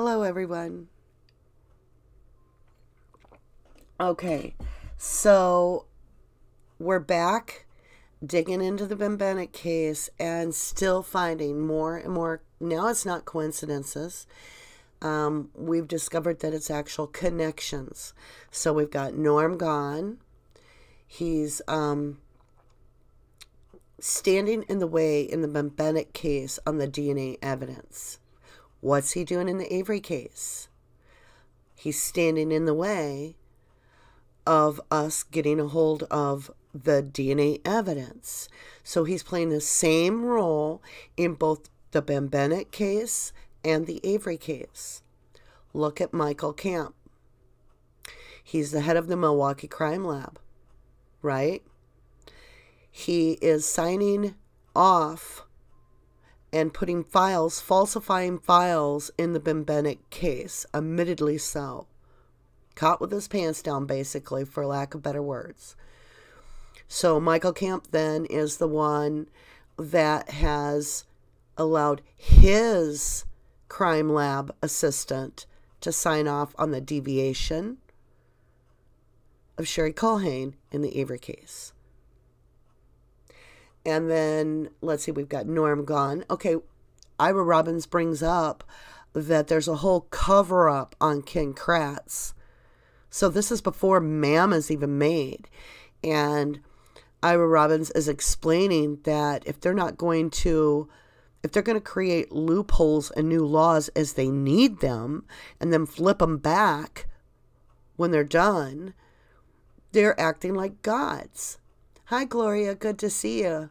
Hello, everyone. Okay, so we're back digging into the Bembenek case and still finding more and more. Now it's not coincidences. Um, we've discovered that it's actual connections. So we've got Norm Gahn. He's um, standing in the way in the Bembenek case on the DNA evidence. What's he doing in the Avery case? He's standing in the way of us getting a hold of the DNA evidence. So he's playing the same role in both the Bembenek case and the Avery case. Look at Michael Camp. He's the head of the Milwaukee Crime Lab, right? He is signing off and putting files, falsifying files in the Bembenek case, admittedly so caught with his pants down, basically, for lack of better words. So Michael Camp then is the one that has allowed his crime lab assistant to sign off on the deviation of Sherry Culhane in the Avery case. And then let's see, we've got Norm Gahn. Okay, Ira Robbins brings up that there's a whole cover up on Ken Kratz so this is before MAM is even made. And Ira Robbins is explaining that if they're not going to, if they're going to create loopholes and new laws as they need them and then flip them back when they're done, they're acting like gods. Hi, Gloria. Good to see you.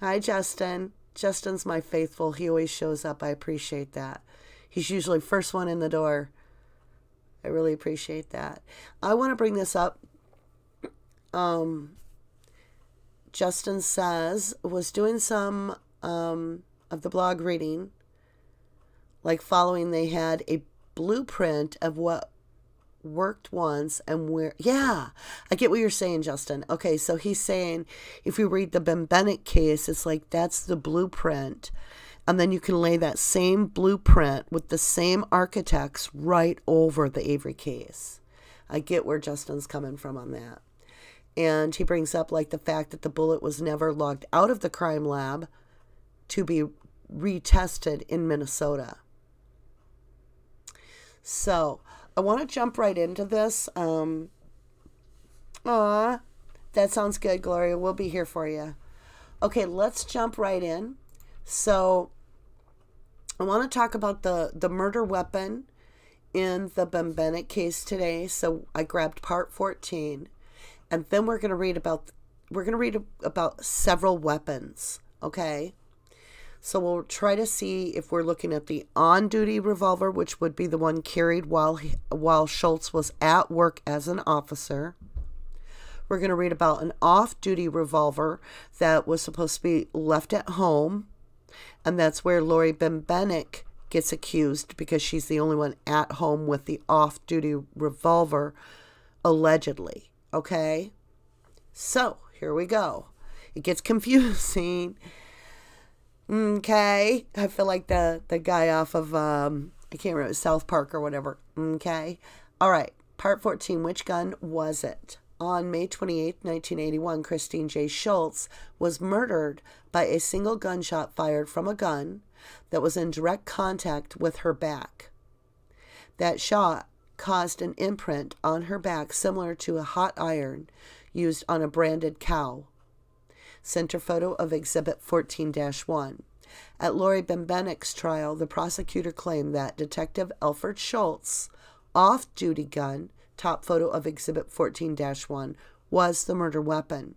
Hi, Justin. Justin's my faithful. He always shows up. I appreciate that. He's usually first one in the door. I really appreciate that. I want to bring this up. Um, Justin says was doing some um, of the blog reading, like following. They had a blueprint of what worked once and we're Yeah, I get what you're saying, Justin. Okay, so he's saying if you read the Bembenek case, it's like that's the blueprint and then you can lay that same blueprint with the same architects right over the Avery case. I get where Justin's coming from on that. And he brings up like the fact that the bullet was never logged out of the crime lab to be retested in Minnesota. So I want to jump right into this. Um, aw, that sounds good, Gloria. We'll be here for you. Okay, let's jump right in. So I want to talk about the, the murder weapon in the Bembenek case today. So I grabbed part 14 and then we're going to read about we're going to read about several weapons, okay? So we'll try to see if we're looking at the on-duty revolver, which would be the one carried while he, while Schultz was at work as an officer. We're going to read about an off-duty revolver that was supposed to be left at home and that's where Lori Bembenek gets accused because she's the only one at home with the off duty revolver, allegedly. Okay? So, here we go. It gets confusing. Okay? I feel like the, the guy off of, um, I can't remember, South Park or whatever. Okay? All right. Part 14 Which gun was it? On May 28, 1981, Christine J. Schultz was murdered by a single gunshot fired from a gun that was in direct contact with her back. That shot caused an imprint on her back similar to a hot iron used on a branded cow. Center photo of Exhibit 14 1. At Lori Bembenek's trial, the prosecutor claimed that Detective Alfred Schultz' off duty gun top photo of Exhibit 14 1 was the murder weapon.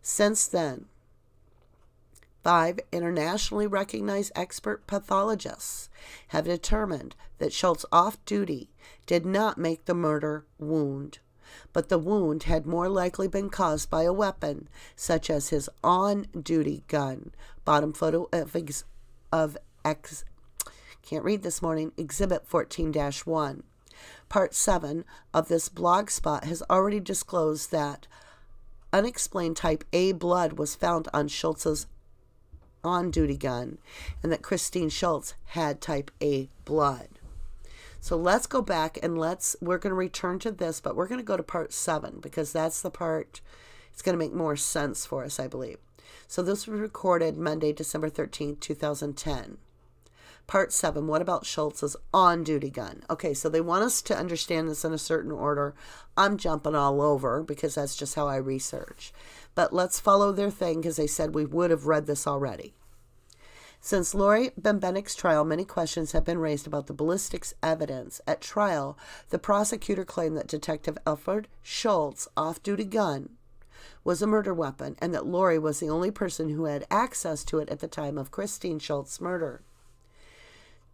Since then, five internationally recognized expert pathologists have determined that Schultz off duty did not make the murder wound, but the wound had more likely been caused by a weapon such as his on duty gun. Bottom photo of, ex, of ex, can't read this morning, Exhibit 14 1. Part 7 of this blog spot has already disclosed that unexplained type A blood was found on Schultz's on duty gun and that Christine Schultz had type A blood. So let's go back and let's, we're going to return to this, but we're going to go to part seven because that's the part, it's going to make more sense for us, I believe. So this was recorded Monday, December 13th, 2010. Part seven, what about Schultz's on duty gun? Okay, so they want us to understand this in a certain order. I'm jumping all over because that's just how I research. But let's follow their thing because they said we would have read this already. Since Lori Bembenek's trial, many questions have been raised about the ballistics evidence. At trial, the prosecutor claimed that Detective Alfred Schultz' off duty gun was a murder weapon and that Lori was the only person who had access to it at the time of Christine Schultz's murder.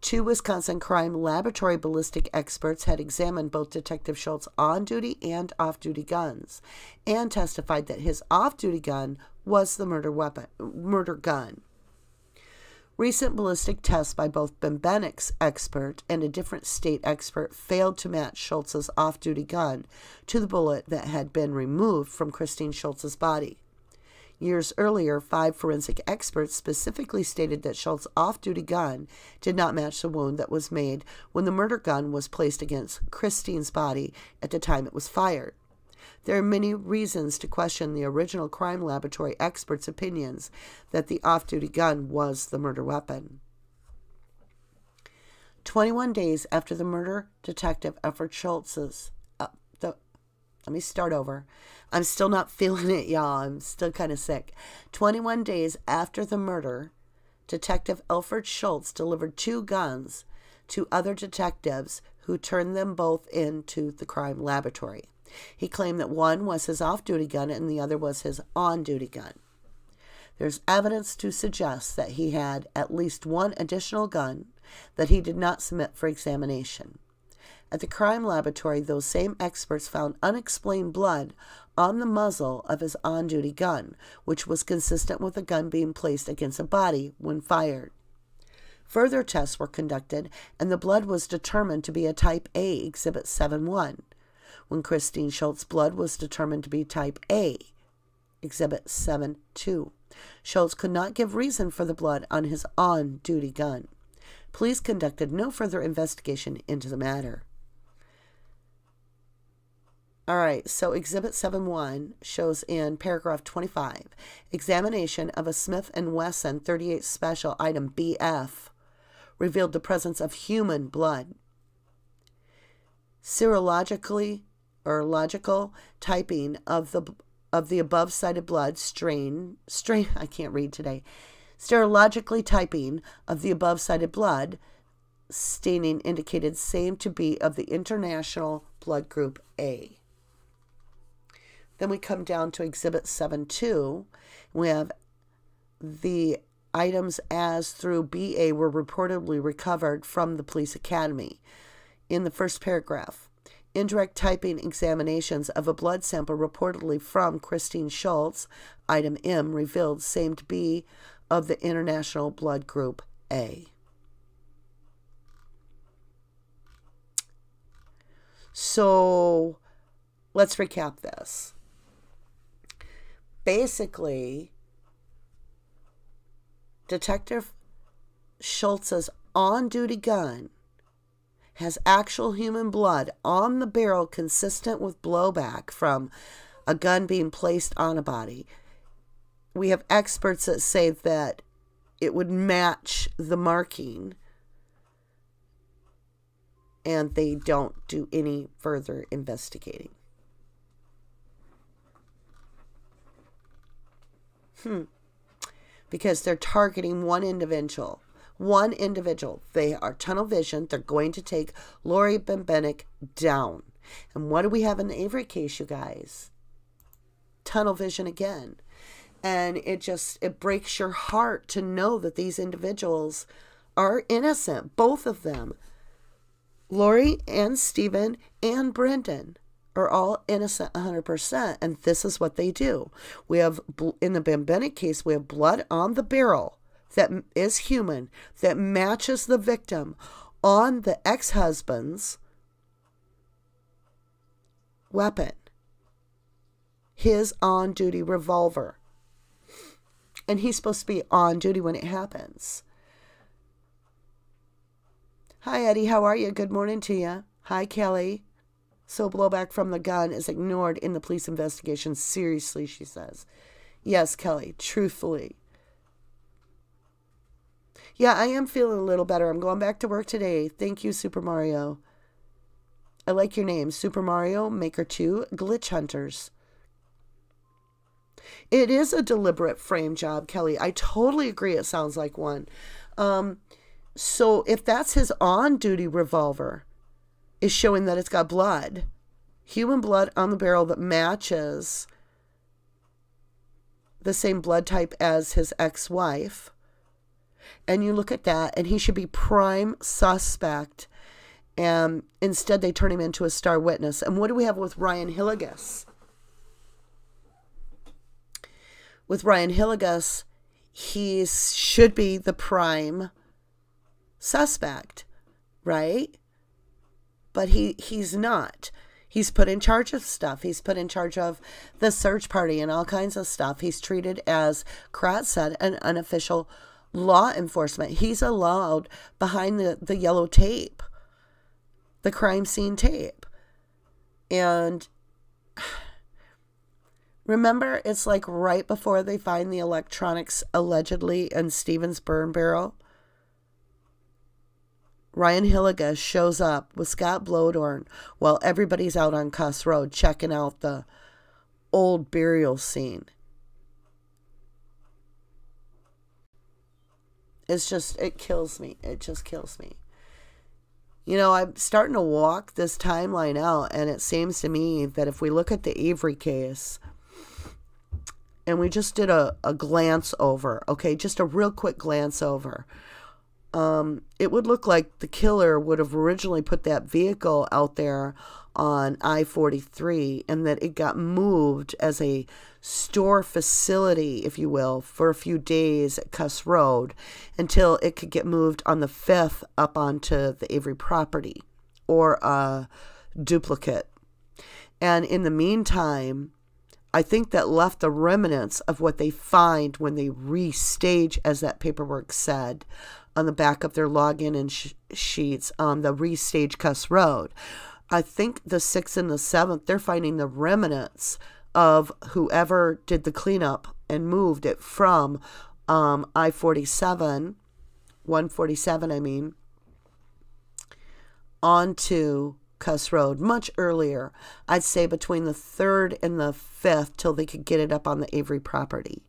Two Wisconsin crime laboratory ballistic experts had examined both Detective Schultz's on duty and off duty guns and testified that his off duty gun was the murder weapon murder gun. Recent ballistic tests by both Bembenek's expert and a different state expert failed to match Schultz's off duty gun to the bullet that had been removed from Christine Schultz's body. Years earlier, five forensic experts specifically stated that Schultz's off duty gun did not match the wound that was made when the murder gun was placed against Christine's body at the time it was fired. There are many reasons to question the original crime laboratory experts' opinions that the off duty gun was the murder weapon. 21 days after the murder, Detective Effort Schultz's. Uh, the, let me start over. I'm still not feeling it, y'all. I'm still kind of sick. 21 days after the murder, Detective Alfred Schultz delivered two guns to other detectives who turned them both into the crime laboratory. He claimed that one was his off duty gun and the other was his on duty gun. There's evidence to suggest that he had at least one additional gun that he did not submit for examination. At the crime laboratory, those same experts found unexplained blood on the muzzle of his on duty gun, which was consistent with a gun being placed against a body when fired. Further tests were conducted, and the blood was determined to be a type A exhibit 7 1, when Christine Schultz's blood was determined to be type A exhibit 7 2. Schultz could not give reason for the blood on his on duty gun. Police conducted no further investigation into the matter. All right, so Exhibit 7-1 shows in paragraph 25, examination of a Smith & Wesson 38 Special Item BF revealed the presence of human blood. Serologically or logical typing of the of the above cited blood strain strain I can't read today. Serologically typing of the above cited blood staining indicated same to be of the international blood group A. Then we come down to Exhibit 7.2. We have the items as through BA were reportedly recovered from the police academy. In the first paragraph, indirect typing examinations of a blood sample reportedly from Christine Schultz, item M, revealed same to be of the international blood group A. So let's recap this basically, Detective Schultz's on duty gun has actual human blood on the barrel consistent with blowback from a gun being placed on a body. We have experts that say that it would match the marking and they don't do any further investigating. Hmm. Because they're targeting one individual. One individual. They are tunnel vision. They're going to take Lori Bembenek down. And what do we have in the Avery case, you guys? Tunnel vision again. And it just, it breaks your heart to know that these individuals are innocent, both of them. Lori and Steven and Brendan are all innocent 100%. And this is what they do. We have, in the Bembenek case, we have blood on the barrel that is human, that matches the victim on the ex husband's weapon, his on duty revolver. And he's supposed to be on duty when it happens. Hi, Eddie. How are you? Good morning to you. Hi, Kelly. So, blowback from the gun is ignored in the police investigation. Seriously, she says. Yes, Kelly, truthfully. Yeah, I am feeling a little better. I'm going back to work today. Thank you, Super Mario. I like your name, Super Mario Maker 2 Glitch Hunters. It is a deliberate frame job, Kelly. I totally agree. It sounds like one. Um, so if that's his on duty revolver, is showing that it's got blood, human blood on the barrel that matches the same blood type as his ex wife. And you look at that, and he should be prime suspect. And instead, they turn him into a star witness. And what do we have with Ryan Hillegas? With Ryan Hillegas, he should be the prime suspect, right? But he, he's not. He's put in charge of stuff. He's put in charge of the search party and all kinds of stuff. He's treated as Kratz said, an unofficial law enforcement. He's allowed behind the, the yellow tape, the crime scene tape. And remember, it's like right before they find the electronics allegedly in Steven's burn barrel. Ryan Hillegas shows up with Scott Bloedorn while everybody's out on Kuss Road checking out the old burial scene. It's just, it kills me. It just kills me. You know, I'm starting to walk this timeline out, and it seems to me that if we look at the Avery case, and we just did a, a glance over, okay, just a real quick glance over um, it would look like the killer would have originally put that vehicle out there on I 43 and that it got moved as a store facility, if you will, for a few days at Kuss Road until it could get moved on the 5th up onto the Avery property or a duplicate. And in the meantime, I think that left the remnants of what they find when they restage, as that paperwork said, on the back of their login and sh- sheets on the restage Kuss Road. I think the sixth and the seventh, they're finding the remnants of whoever did the cleanup and moved it from um, I 47, 147, I mean, onto Kuss Road much earlier. I'd say between the third and the fifth till they could get it up on the Avery property.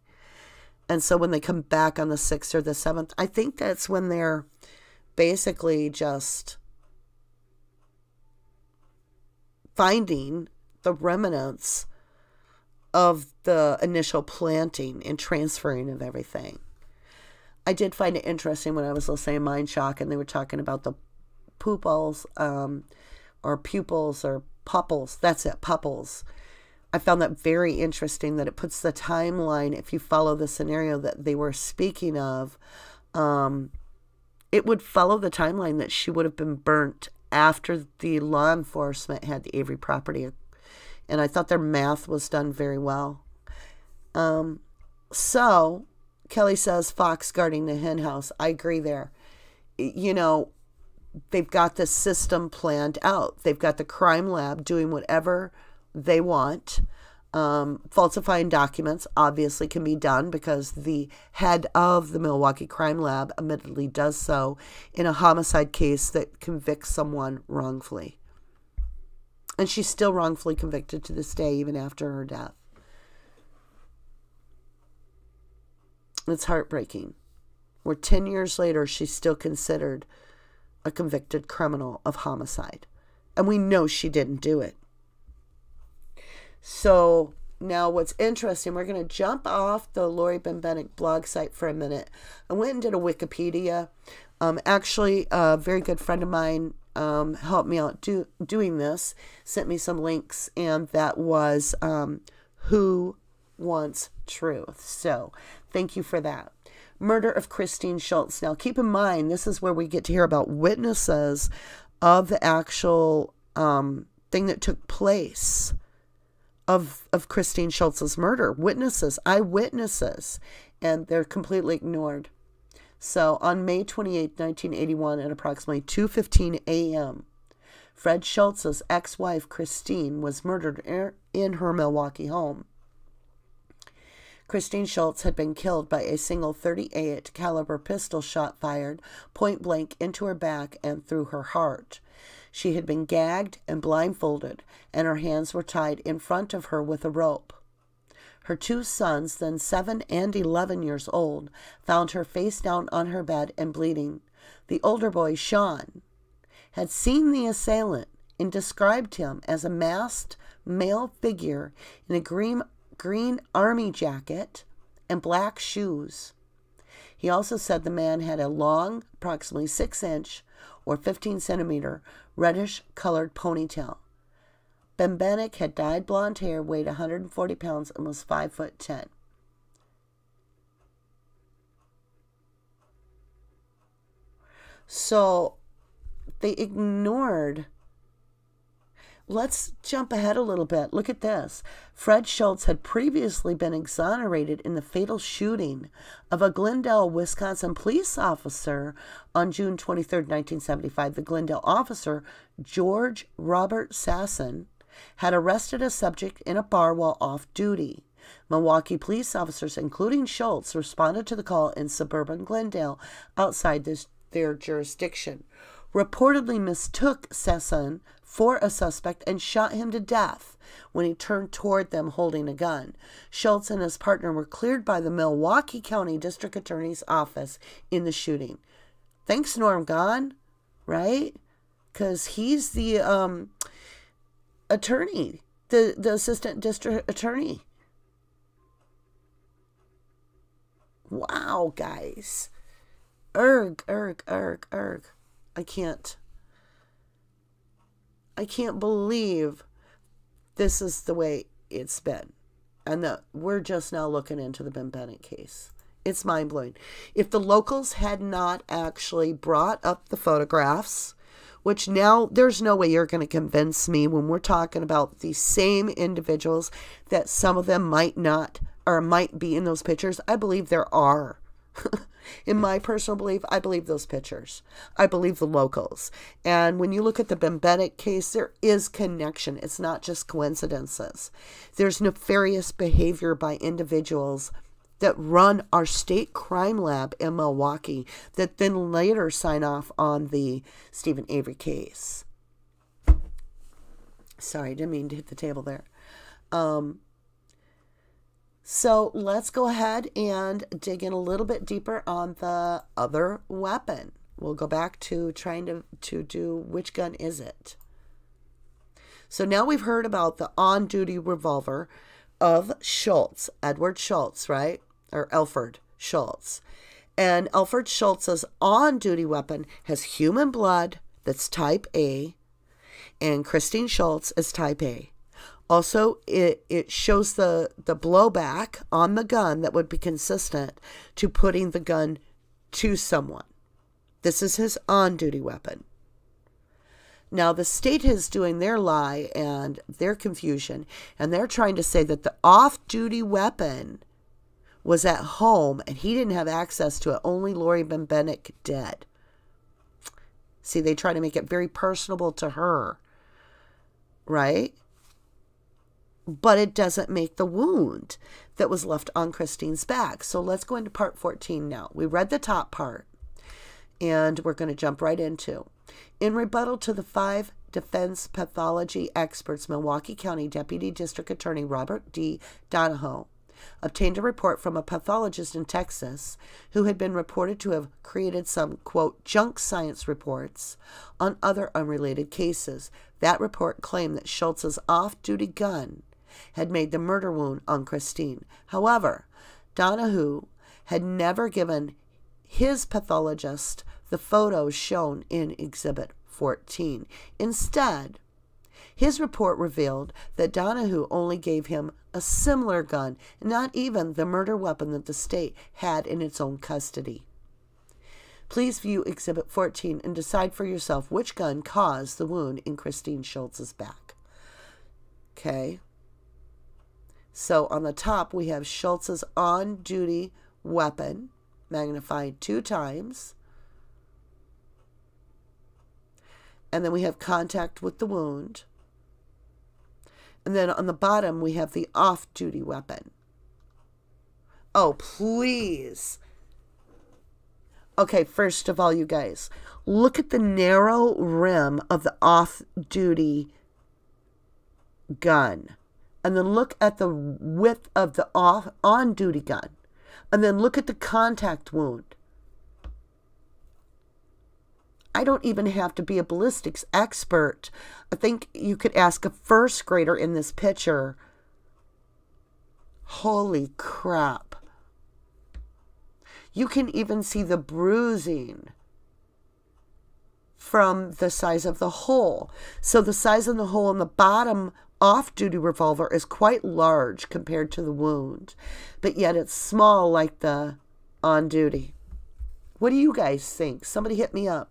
And so when they come back on the 6th or the 7th, I think that's when they're basically just finding the remnants of the initial planting and transferring of everything. I did find it interesting when I was listening to Mind Shock and they were talking about the pupils um, or pupils or pupples. That's it, pupples I found that very interesting that it puts the timeline, if you follow the scenario that they were speaking of, um, it would follow the timeline that she would have been burnt after the law enforcement had the Avery property. And I thought their math was done very well. Um, so Kelly says Fox guarding the hen house. I agree there. You know, they've got the system planned out. They've got the crime lab doing whatever they want. Um, falsifying documents obviously can be done because the head of the Milwaukee Crime Lab admittedly does so in a homicide case that convicts someone wrongfully. And she's still wrongfully convicted to this day, even after her death. It's heartbreaking. Where 10 years later, she's still considered a convicted criminal of homicide. And we know she didn't do it. So now what's interesting, we're going to jump off the Lori Bembenek blog site for a minute. I went and did a Wikipedia. Um, actually, a very good friend of mine um, helped me out do, doing this, sent me some links, and that was um, Who Wants Truth. So thank you for that. Murder of Christine Schultz. Now, keep in mind, this is where we get to hear about witnesses of the actual um, thing that took place of, of Christine Schultz's murder, witnesses, eyewitnesses. and they're completely ignored. So on May 28, 1981, at approximately 2:15 a.m., Fred Schultz's ex-wife Christine was murdered in her Milwaukee home. Christine Schultz had been killed by a single 38 caliber pistol shot fired point blank into her back and through her heart. She had been gagged and blindfolded, and her hands were tied in front of her with a rope. Her two sons, then seven and eleven years old, found her face down on her bed and bleeding. The older boy, Sean, had seen the assailant and described him as a masked male figure in a green, green army jacket and black shoes. He also said the man had a long, approximately six inch or 15 centimeter, reddish colored ponytail. Bembenek had dyed blonde hair, weighed 140 pounds, and was 5 foot 10. So they ignored. Let's jump ahead a little bit. Look at this. Fred Schultz had previously been exonerated in the fatal shooting of a Glendale, Wisconsin police officer on June 23, 1975. The Glendale officer, George Robert Sasson, had arrested a subject in a bar while off duty. Milwaukee police officers, including Schultz, responded to the call in suburban Glendale outside this, their jurisdiction reportedly mistook Sasson for a suspect and shot him to death when he turned toward them holding a gun. Schultz and his partner were cleared by the Milwaukee County District Attorney's Office in the shooting. Thanks, Norm Gahn, right? Because he's the um, attorney, the, the assistant district attorney. Wow, guys. Erg, erg, erg, erg. I can't. I can't believe this is the way it's been. And that we're just now looking into the Bembenek case. It's mind blowing. If the locals had not actually brought up the photographs, which now there's no way you're going to convince me when we're talking about the same individuals that some of them might not or might be in those pictures. I believe there are. In my personal belief, I believe those pictures. I believe the locals. And when you look at the Bembenek case, there is connection. It's not just coincidences. There's nefarious behavior by individuals that run our state crime lab in Milwaukee that then later sign off on the Steven Avery case. Sorry, I didn't mean to hit the table there. Um, so let's go ahead and dig in a little bit deeper on the other weapon. We'll go back to trying to, to do which gun is it. So now we've heard about the on-duty revolver of Schultz, Edward Schultz, right? Or Alfred Schultz. And Alfred Schultz's on-duty weapon has human blood that's type A, and Christine Schultz is type A. Also, it, it shows the, the blowback on the gun that would be consistent to putting the gun to someone. This is his on duty weapon. Now, the state is doing their lie and their confusion, and they're trying to say that the off duty weapon was at home and he didn't have access to it. Only Lori Bembenek did. See, they try to make it very personable to her, right? But it doesn't make the wound that was left on Christine's back. So let's go into part 14 now. We read the top part, and we're going to jump right into. In rebuttal to the five defense pathology experts, Milwaukee County Deputy District Attorney Robert D. Donahoe obtained a report from a pathologist in Texas who had been reported to have created some, quote, junk science reports on other unrelated cases. That report claimed that Schultz's off duty gun had made the murder wound on Christine. However, Donahoe had never given his pathologist the photos shown in Exhibit 14. Instead, his report revealed that Donahoe only gave him a similar gun, not even the murder weapon that the state had in its own custody. Please view Exhibit 14 and decide for yourself which gun caused the wound in Christine Schultz's back. Okay. So on the top, we have Schultz's on duty weapon, magnified two times. And then we have contact with the wound. And then on the bottom, we have the off duty weapon. Oh, please. Okay, first of all, you guys, look at the narrow rim of the off duty gun. And then look at the width of the off on duty gun. And then look at the contact wound. I don't even have to be a ballistics expert. I think you could ask a first grader in this picture. Holy crap. You can even see the bruising from the size of the hole. So the size of the hole in the bottom off duty revolver is quite large compared to the wound, but yet it's small like the on duty. What do you guys think? Somebody hit me up.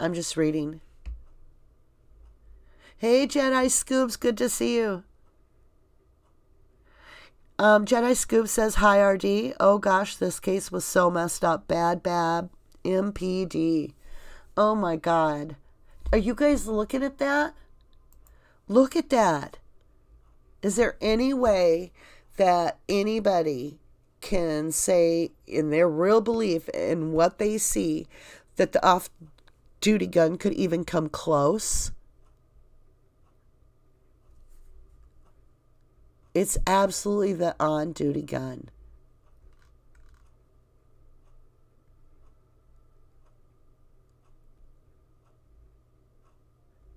I'm just reading. Hey, Jedi Scoops, good to see you. Um, Jedi Scoop says, Hi, RD. Oh gosh, this case was so messed up. Bad, bad. MPD. Oh my God. Are you guys looking at that? Look at that. Is there any way that anybody can say, in their real belief in what they see, that the off duty gun could even come close? It's absolutely the on duty gun.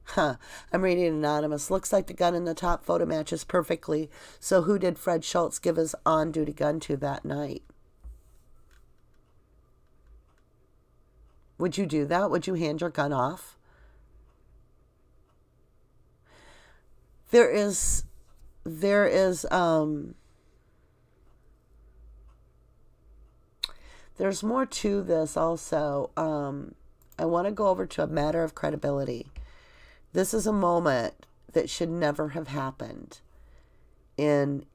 Huh. I'm reading Anonymous. Looks like the gun in the top photo matches perfectly. So who did Fred Schultz give his on-duty gun to that night? Would you do that? Would you hand your gun off? There is there is um there's more to this also. Um i want to go over to a matter of credibility. This is a moment that should never have happened in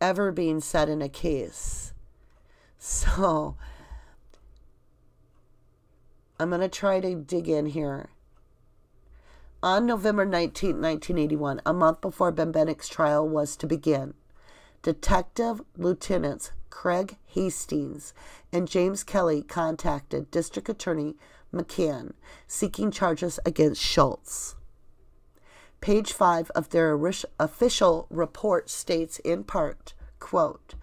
ever being said in a case. So i'm going to try to dig in here on November 19, 1981, a month before Bembenek's trial was to begin, Detective Lieutenants Craig Hastings and James Kelly contacted District Attorney McCann seeking charges against Schultz. Page 5 of their official report states in part, quote,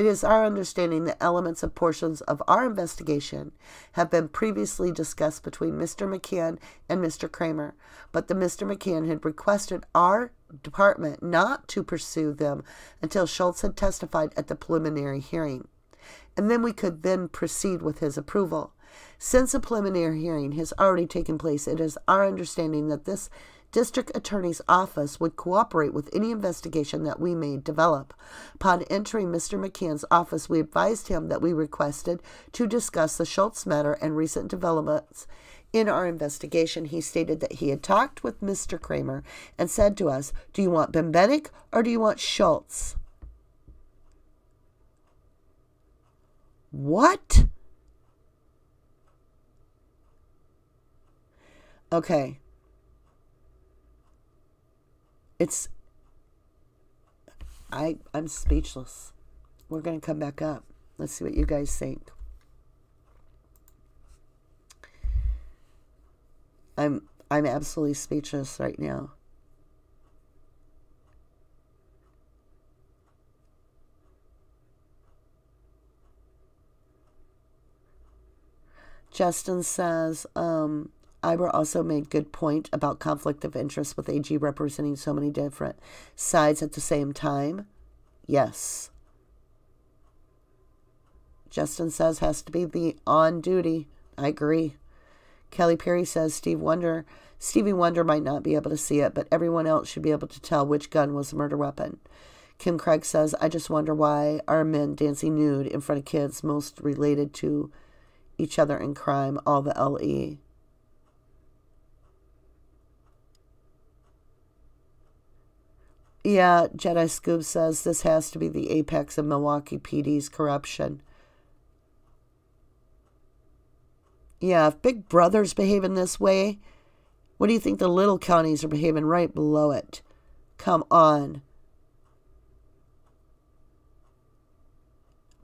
it is our understanding that elements of portions of our investigation have been previously discussed between Mr. McCann and Mr. Kramer, but the Mr. McCann had requested our department not to pursue them until Schultz had testified at the preliminary hearing, and then we could then proceed with his approval. Since a preliminary hearing has already taken place, it is our understanding that this district attorney's office would cooperate with any investigation that we may develop. Upon entering Mr. McCann's office, we advised him that we requested to discuss the Schultz matter and recent developments. In our investigation, he stated that he had talked with Mr. Kramer and said to us, Do you want Bembenek or do you want Schultz? What? Okay. It's I I'm speechless. We're going to come back up. Let's see what you guys think. I'm I'm absolutely speechless right now. Justin says, um, Ira also made good point about conflict of interest with AG representing so many different sides at the same time. Yes. Justin says has to be the on duty. I agree. Kelly Perry says Steve Wonder Stevie Wonder might not be able to see it, but everyone else should be able to tell which gun was the murder weapon. Kim Craig says, I just wonder why are men dancing nude in front of kids most related to each other in crime, all the LE. Yeah, Jedi Scoob says this has to be the apex of Milwaukee PD's corruption. Yeah, if Big Brother's behaving this way, what do you think the little counties are behaving right below it? Come on.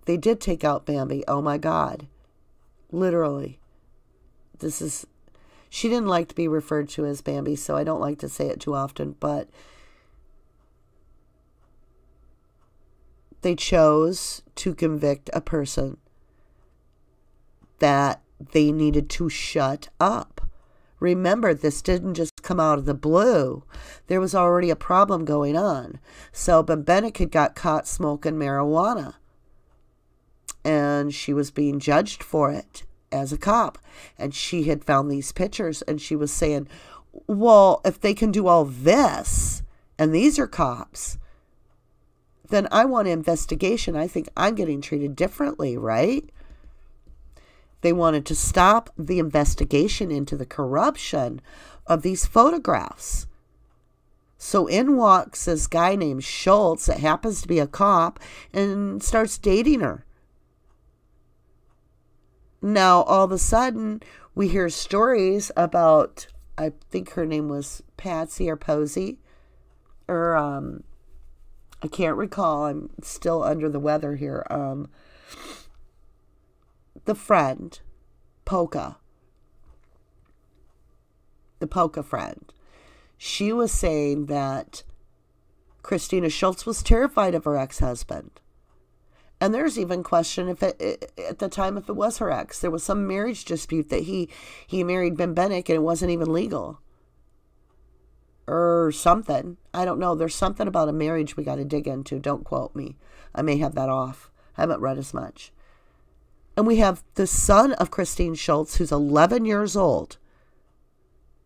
They did take out Bambi. Oh my God. Literally. This is. She didn't like to be referred to as Bambi, so I don't like to say it too often, but they chose to convict a person that they needed to shut up. Remember, this didn't just come out of the blue. There was already a problem going on. So but Bennett had got caught smoking marijuana. And she was being judged for it as a cop. And she had found these pictures and she was saying, well, if they can do all this, and these are cops, then I want an investigation. I think I'm getting treated differently, right? They wanted to stop the investigation into the corruption of these photographs. So in walks this guy named Schultz that happens to be a cop and starts dating her. Now, all of a sudden, we hear stories about, I think her name was Patsy or Posey, or um, I can't recall. I'm still under the weather here. Um, the friend, Polka, the Polka friend, she was saying that Christina Schultz was terrified of her ex husband. And there's even question if it, at the time if it was her ex. There was some marriage dispute that he he married Bembenek and it wasn't even legal. Or something. I don't know. There's something about a marriage we got to dig into. Don't quote me. I may have that off. I haven't read as much. And we have the son of Christine Schultz, who's 11 years old,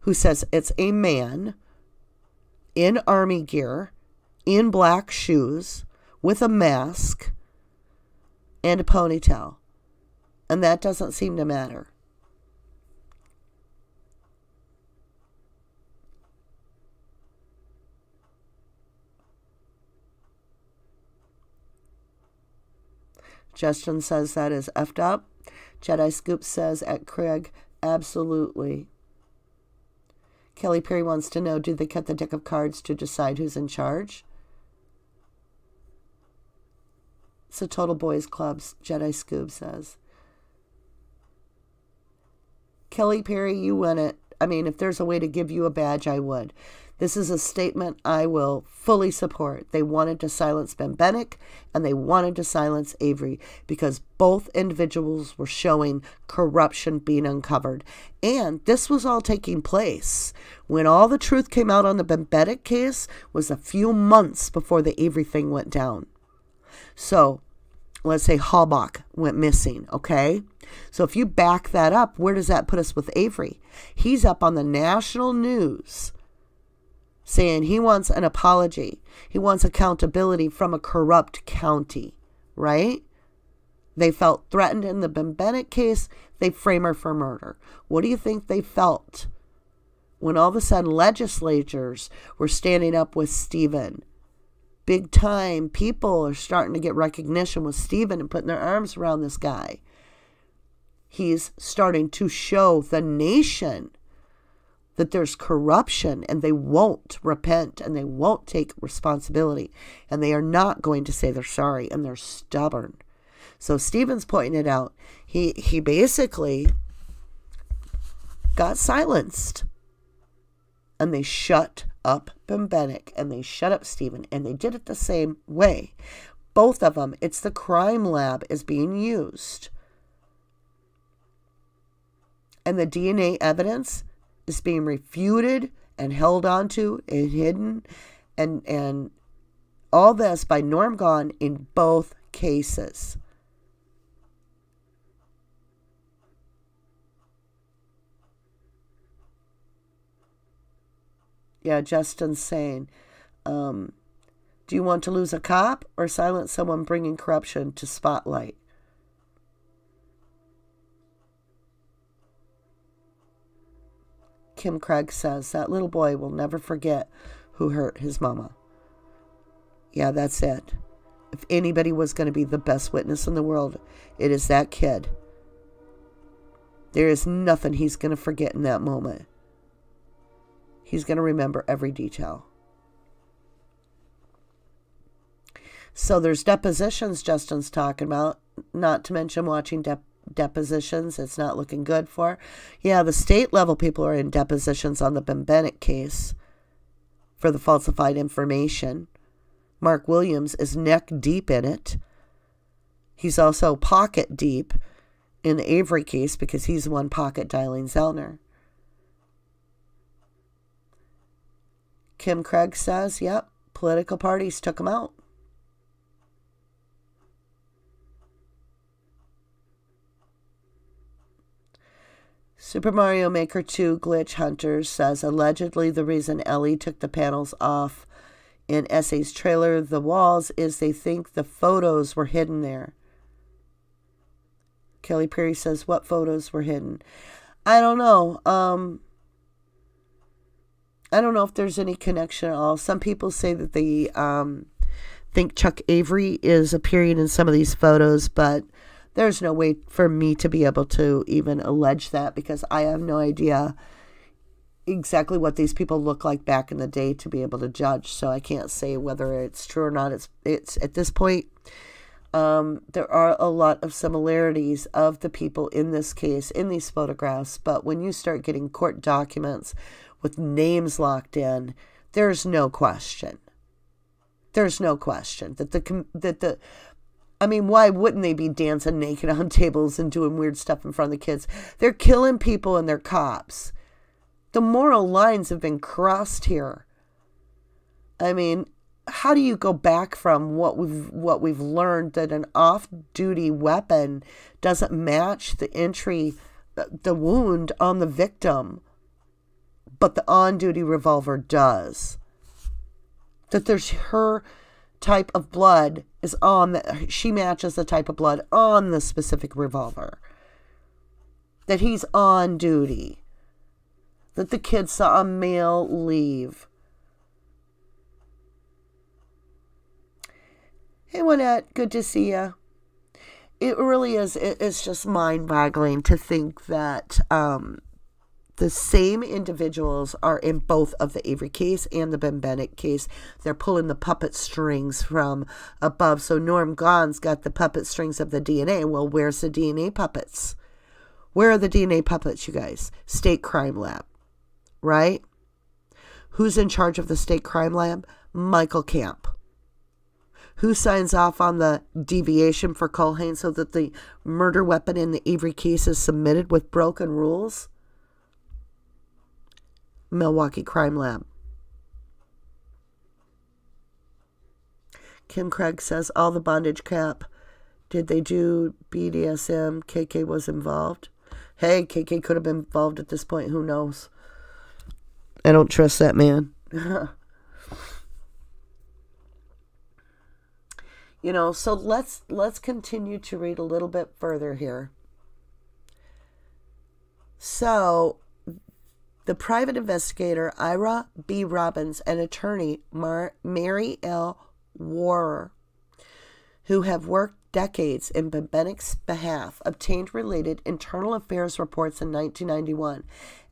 who says it's a man in army gear, in black shoes, with a mask and a ponytail. And that doesn't seem to matter. Justin says that is effed up. Jedi Scoop says at Craig, absolutely. Kelly Perry wants to know do they cut the deck of cards to decide who's in charge? It's a total boys club, Jedi Scoop says. Kelly Perry, you win it. I mean, if there's a way to give you a badge, I would. This is a statement I will fully support. They wanted to silence Ben Bembenek and they wanted to silence Avery because both individuals were showing corruption being uncovered. And this was all taking place when all the truth came out on the Ben Bembenek case was a few months before the Avery thing went down. So let's say Halbach went missing, okay? So if you back that up, where does that put us with Avery? He's up on the national news saying he wants an apology. He wants accountability from a corrupt county, right? They felt threatened in the Bembenek case. They frame her for murder. What do you think they felt when all of a sudden legislatures were standing up with Steven? Big time people are starting to get recognition with Steven and putting their arms around this guy. He's starting to show the nation that there's corruption and they won't repent and they won't take responsibility and they are not going to say they're sorry and they're stubborn. So Steven's pointing it out. He he basically got silenced. And they shut up Bembenek and they shut up Steven and they did it the same way. Both of them, it's the crime lab is being used. And the DNA evidence is being refuted and held onto and hidden and and all this by Norm Gahn in both cases. Yeah, Justin's saying, um, do you want to lose a cop or silence someone bringing corruption to spotlight? Kim Craig says that little boy will never forget who hurt his mama. Yeah, that's it. If anybody was going to be the best witness in the world, it is that kid. There is nothing he's going to forget in that moment. He's going to remember every detail. So there's depositions Justin's talking about, not to mention watching dep depositions. It's not looking good for. Yeah, the state level people are in depositions on the Bembenek case for the falsified information. Mark Williams is neck deep in it. He's also pocket deep in the Avery case because he's one pocket dialing Zellner. Kim Craig says, yep, political parties took him out. Super Mario Maker 2 Glitch Hunter says allegedly the reason Ellie took the panels off in SA's trailer, The Walls, is they think the photos were hidden there. Kelly Perry says, What photos were hidden? I don't know. Um, I don't know if there's any connection at all. Some people say that they um, think Chuck Avery is appearing in some of these photos, but there's no way for me to be able to even allege that because I have no idea exactly what these people look like back in the day to be able to judge. So I can't say whether it's true or not. It's it's at this point um, there are a lot of similarities of the people in this case in these photographs, but when you start getting court documents with names locked in, there's no question. There's no question that the that the I mean, why wouldn't they be dancing naked on tables and doing weird stuff in front of the kids? They're killing people and they're cops. The moral lines have been crossed here. I mean, how do you go back from what we've what we've learned that an off-duty weapon doesn't match the entry uh, the wound on the victim but the on-duty revolver does that there's her type of blood is on the, she matches the type of blood on the specific revolver that he's on duty that the kid saw a male leave. Hey, Wynette, good to see you. It really is, it's just mind boggling to think that um, the same individuals are in both of the Avery case and the Bembenek case. They're pulling the puppet strings from above. So Norm Gahn's got the puppet strings of the DNA. Well, where's the DNA puppets? Where are the DNA puppets, you guys? State Crime Lab right? Who's in charge of the state crime lab? Michael Camp. Who signs off on the deviation for Culhane so that the murder weapon in the Avery case is submitted with broken rules? Milwaukee Crime Lab. Kim Craig says all the bondage cap. Did they do BDSM? KK was involved. Hey, KK could have been involved at this point. Who knows? I don't trust that man. you know, so let's let's continue to read a little bit further here. So, the private investigator Ira B. Robbins and attorney Mar- Mary L. Woehrer, who have worked decades in Bembenek's behalf, obtained related internal affairs reports in 1991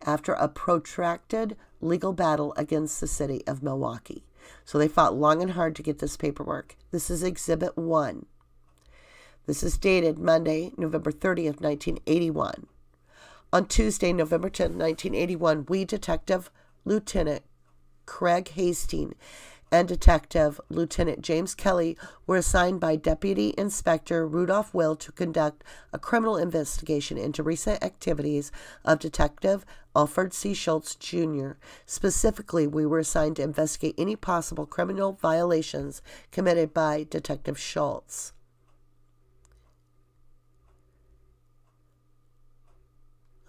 after a protracted legal battle against the city of Milwaukee. So they fought long and hard to get this paperwork. This is Exhibit 1. This is dated Monday, November 30th, 1981. On Tuesday, November 10, 1981, we Detective Lieutenant Craig Hastings and Detective Lieutenant James Kelly were assigned by Deputy Inspector Rudolph Will to conduct a criminal investigation into recent activities of Detective Alfred C. Schultz Jr. Specifically, we were assigned to investigate any possible criminal violations committed by Detective Schultz.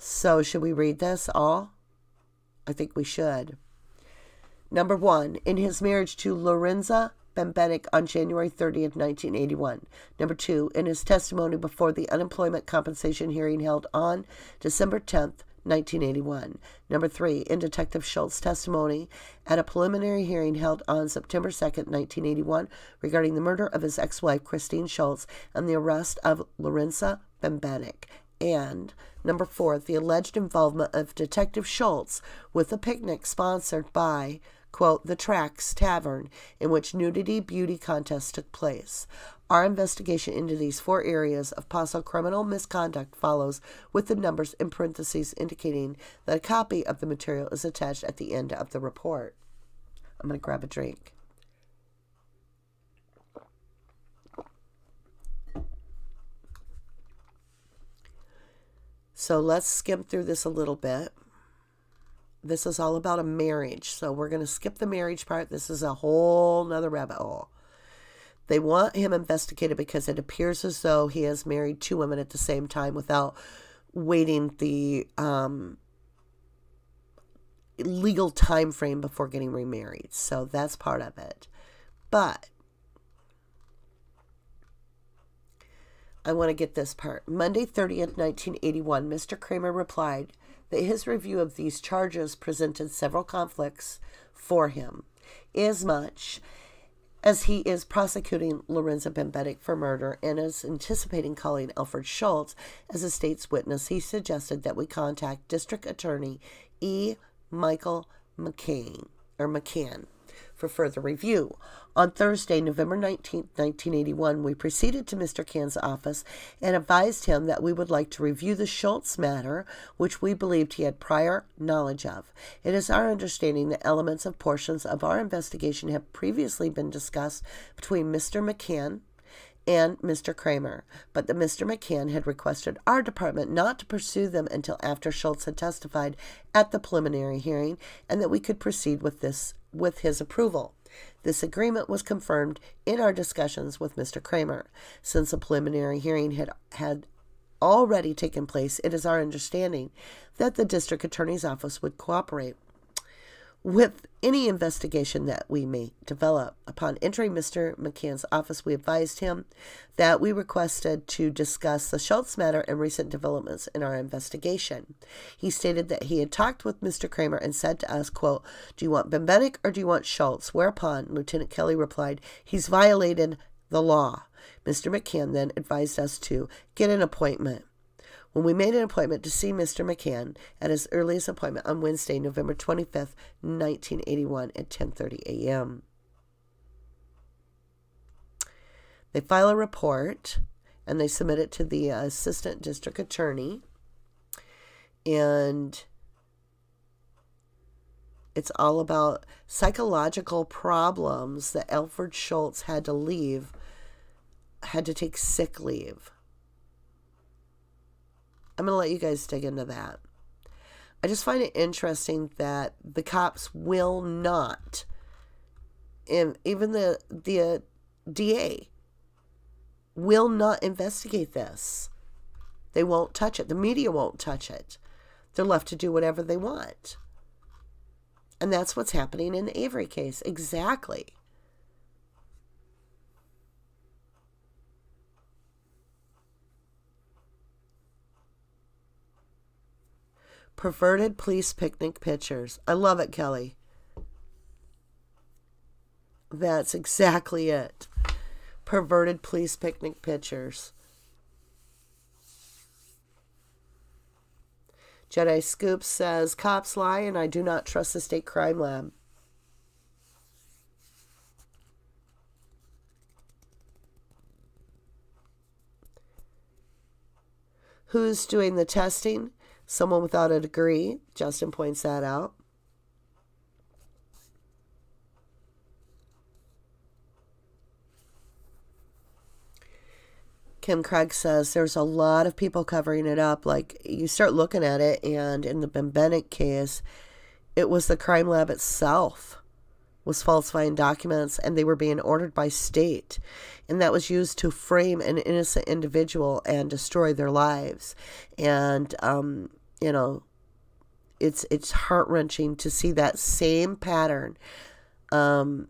So, should we read this all? I think we should. Number one, in his marriage to Laurencia Bembenek on January 30th, 1981. Number two, in his testimony before the unemployment compensation hearing held on December 10th, 1981. Number three, in Detective Schultz's testimony at a preliminary hearing held on September 2nd, 1981, regarding the murder of his ex wife, Christine Schultz, and the arrest of Laurencia Bembenek. And number four, the alleged involvement of Detective Schultz with a picnic sponsored by, quote, the Tracks Tavern, in which nudity beauty contests took place. Our investigation into these four areas of possible criminal misconduct follows with the numbers in parentheses indicating that a copy of the material is attached at the end of the report. I'm going to grab a drink. So let's skim through this a little bit. This is all about a marriage. So we're going to skip the marriage part. This is a whole nother rabbit hole. They want him investigated because it appears as though he has married two women at the same time without waiting the um, legal time frame before getting remarried. So that's part of it. But I want to get this part. Monday, 30th, 1981, Mr. Kramer replied that his review of these charges presented several conflicts for him, as much as he is prosecuting Laurencia Bembenek for murder and is anticipating calling Alfred Schultz as a state's witness, he suggested that we contact District Attorney E. Michael McCain or McCann for further review. On Thursday, November 19, 1981, we proceeded to Mr. Cann's office and advised him that we would like to review the Schultz matter, which we believed he had prior knowledge of. It is our understanding that elements of portions of our investigation have previously been discussed between Mr. McCann and Mr. Kramer, but that Mr. McCann had requested our department not to pursue them until after Schultz had testified at the preliminary hearing and that we could proceed with this with his approval. This agreement was confirmed in our discussions with Mr. Kramer. Since a preliminary hearing had, had already taken place, it is our understanding that the district attorney's office would cooperate with any investigation that we may develop. Upon entering Mr. McCann's office, we advised him that we requested to discuss the Schultz matter and recent developments in our investigation. He stated that he had talked with Mr. Kramer and said to us, quote, Do you want Bembenek or do you want Schultz? Whereupon Lieutenant Kelly replied, He's violated the law. Mr. McCann then advised us to get an appointment when we made an appointment to see Mr. McCann at his earliest appointment on Wednesday, November 25th, 1981 at 10:30 a.m. They file a report and they submit it to the assistant district attorney and it's all about psychological problems that Alfred Schultz had to leave had to take sick leave I'm going to let you guys dig into that. I just find it interesting that the cops will not, and even the the uh, DA will not investigate this. They won't touch it. The media won't touch it. They're left to do whatever they want. And that's what's happening in the Avery case. Exactly. Perverted police picnic pictures. I love it, Kelly. That's exactly it. Perverted police picnic pictures. Jedi Scoop says, Cops lie and I do not trust the state crime lab. Who's doing the testing? Someone without a degree. Justin points that out. Kim Craig says there's a lot of people covering it up. Like you start looking at it, and in the Bembenek case, it was the crime lab itself was falsifying documents, and they were being ordered by state, and that was used to frame an innocent individual and destroy their lives. And um, you know, it's it's heart wrenching to see that same pattern um,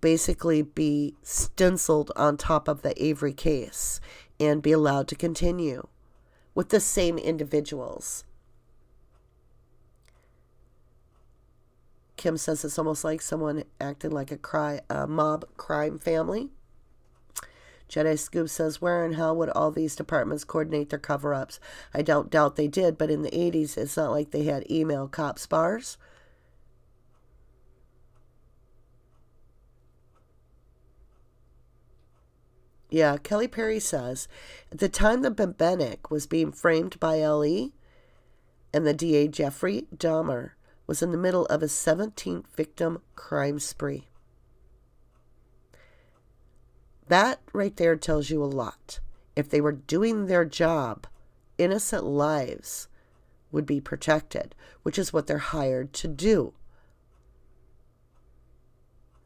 basically be stenciled on top of the Avery case and be allowed to continue with the same individuals. Kim says it's almost like someone acting like a cry a mob crime family. Jedi Scoop says, Where in hell would all these departments coordinate their cover ups? I don't doubt they did, but in the 80s, it's not like they had email cop spars. Yeah, Kelly Perry says, At the time the Bembenek was being framed by LE and the DA Jeffrey Dahmer was in the middle of a 17th victim crime spree. That right there tells you a lot. If they were doing their job, innocent lives would be protected, which is what they're hired to do.